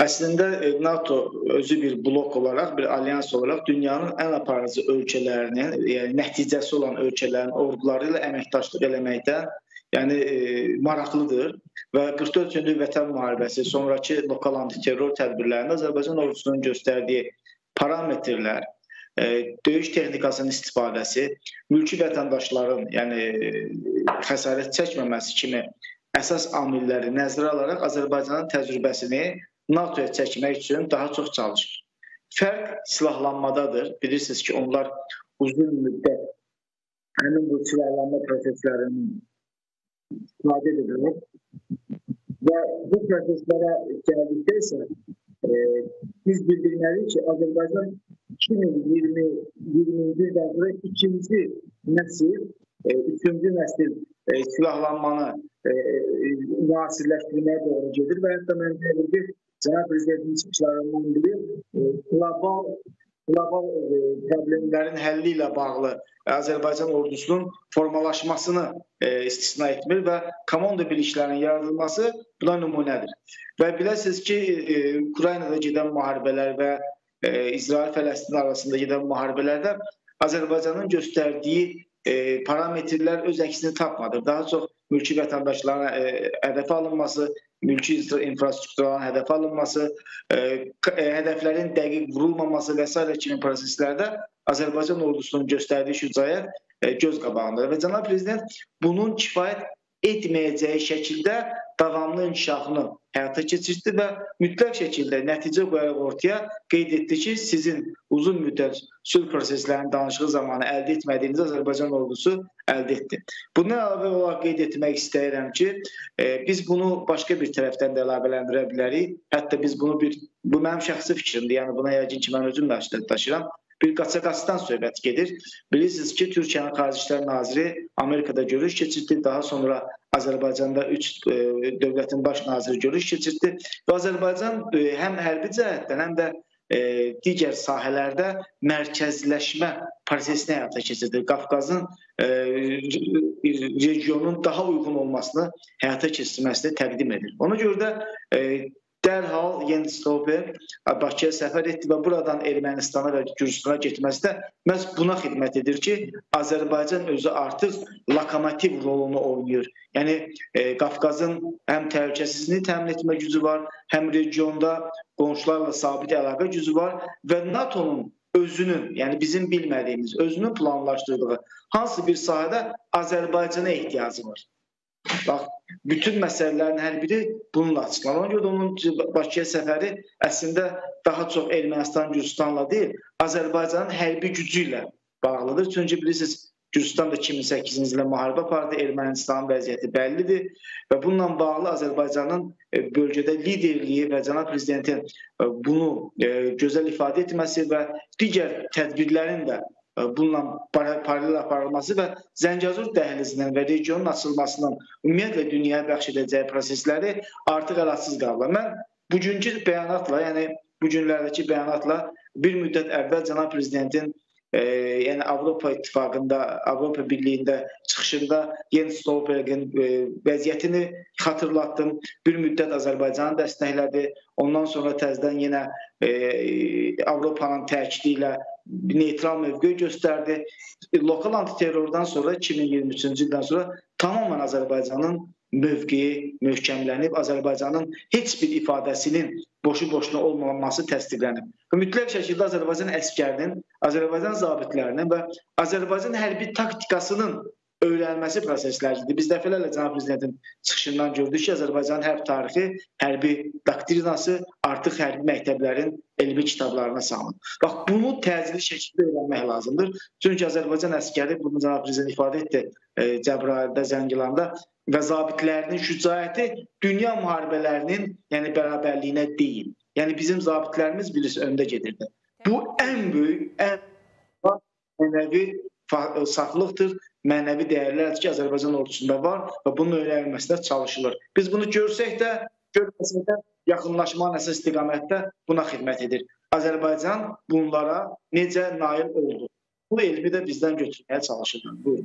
Əslində e, NATO özü bir blok olaraq, bir alyans olaraq dünyanın ən aparıcı ölkələrinin, yəni nəticəsi olan ölkələrin orduları ilə əməkdaşlıq eləməkdə yəni e, maraqlıdır və 44 günlük vətən müharibəsi, sonrakı lokal antiterror tədbirlərində Azərbaycan ordusunun göstərdiyi parametrlər, e, döyüş texnikasının istifadəsi, mülki vətəndaşların, yəni e, xəsarət çəkməməsi kimi əsas amilləri nəzərə alaraq Azərbaycanın təcrübəsini NATO-ya çəkmək üçün daha çox çalışır. Fərq silahlanmadadır. Bilirsiniz ki, onlar uzun müddət həmin bu silahlanma proseslərinin istifadə edilir. Və bu proseslərə gəldikdə isə e, biz bildirməliyik ki, Azərbaycan 2020-2021 ildən sonra ikinci nəsil, e, üçüncü nəsil e, silahlanmanı müasirləşdirməyə doğru gedir və hətta mən deyirəm ki, Cənab Prezidentin çıxışlarından biri e, qlobal qlobal e, problemlərin həlli ilə bağlı Azərbaycan ordusunun formalaşmasını e, istisna etmir və komanda birliklərinin yaradılması buna nümunədir. Və biləsiniz ki, e, Ukraynada gedən müharibələr və e, İsrail-Fələstin arasında gedən müharibələrdə Azərbaycanın göstərdiyi e, parametrlər öz əksini tapmadı. Daha çox mülki vətəndaşların e, hədəfə alınması, mülki infrastrukturların hədəfə alınması, e, e, hədəflərin dəqiq vurulmaması və s. kimi proseslərdə Azərbaycan ordusunun göstərdiyi şücaət e, göz qabağındadır və cənab prezident bunun kifayət etməyəcəyi şəkildə davamlı inkişafını həyata keçirdi və mütləq şəkildə nəticə qoyaraq ortaya qeyd etdi ki, sizin uzun müddət sülh proseslərinin danışığı zamanı əldə etmədiyiniz Azərbaycan ordusu əldə etdi. Bundan əlavə olaraq qeyd etmək istəyirəm ki, e, biz bunu başqa bir tərəfdən də əlavələndirə bilərik. Hətta biz bunu bir bu mənim şəxsi fikrimdir. Yəni buna yəqin ki, mən özüm də daşıyıram bir qaçaqasdan söhbət gedir. Bilirsiniz ki, Türkiyənin Xarici İşlər Naziri Amerikada görüş keçirdi. Daha sonra Azərbaycanda üç e, dövlətin baş naziri görüş keçirdi. Və Azərbaycan e, həm hərbi cəhətdən, həm də e, digər sahələrdə mərkəzləşmə prosesini həyata keçirdi. Qafqazın e, regionun daha uyğun olmasını həyata keçirməsini təqdim edir. Ona görə də e, dərhal Jens Stoltenberg Bakıya səfər etdi və buradan Ermənistana və Gürcüstana getməsi də məhz buna xidmət edir ki, Azərbaycan özü artıq lokomotiv rolunu oynayır. Yəni e, Qafqazın həm təhlükəsizliyini təmin etmə gücü var, həm regionda qonşularla sabit əlaqə gücü var və NATO-nun özünün, yəni bizim bilmədiyimiz, özünün planlaşdırdığı hansı bir sahədə Azərbaycana ehtiyacı var. Bax, bütün məsələlərin hər biri bununla açıqlanır. Ona görə də onun Bakıya səfəri əslində daha çox Ermənistan, Gürcüstanla deyil, Azərbaycanın hərbi gücü ilə bağlıdır. Çünki bilirsiniz, Gürcüstan da 2008-ci ildə müharibə apardı, Ermənistanın vəziyyəti bəllidir və bununla bağlı Azərbaycanın e, bölgədə liderliyi və cənab prezidentin e, bunu e, gözəl ifadə etməsi və digər tədbirlərin də bununla paralel aparılması və Zəngəzur dəhlizinin və regionun açılmasının ümumiyyətlə dünyaya bəxş edəcəyi prosesləri artıq əlacısız qalır. Mən bugünkü bəyanatla, yəni bu günlərdəki bəyanatla bir müddət əvvəl cənab prezidentin e, yəni Avropa İttifaqında, Avropa Birliyində çıxışında Jens Stoltenbergin e, vəziyyətini xatırlatdım. Bir müddət Azərbaycanı dəstəklədi. Ondan sonra təzədən yenə e, Avropanın təkidi ilə neytral mövqe göstərdi. Lokal antiterrordan sonra 2023-cü ildən sonra tamamilə Azərbaycanın mövqeyi möhkəmlənib, Azərbaycanın heç bir ifadəsinin boşu-boşuna olmaması təsdiqlənib. Mütləq şəkildə Azərbaycan əskərinin, Azərbaycan zabitlərinin və Azərbaycan hərbi taktikasının öyrənməsi prosesləridir. Biz dəfələrlə cənab prezidentin çıxışından gördük ki, Azərbaycanın hərb tarixi, hərbi doktrinası artıq hərbi məktəblərin elmi kitablarına salınıb. Bax, bunu təcili şəkildə öyrənmək lazımdır. Çünki Azərbaycan əskəri, bunu cənab prezident ifadə etdi e, Cəbrayılda, Zəngilandda və zabitlərinin şücaəti dünya müharibələrinin yəni bərabərliyinə deyil. Yəni bizim zabitlərimiz bilirsiniz öndə gedirdi. Bu ən böyük, ən mənəvi saflıqdır mənəvi dəyərlərdir ki, Azərbaycan ordusunda var və bunun öyrənilməsinə çalışılır. Biz bunu görsək də, görməsək də yaxınlaşmanın əsas istiqamətdə buna xidmət edir. Azərbaycan bunlara necə nail oldu? Bu elmi də bizdən götürməyə çalışır. Buyurun.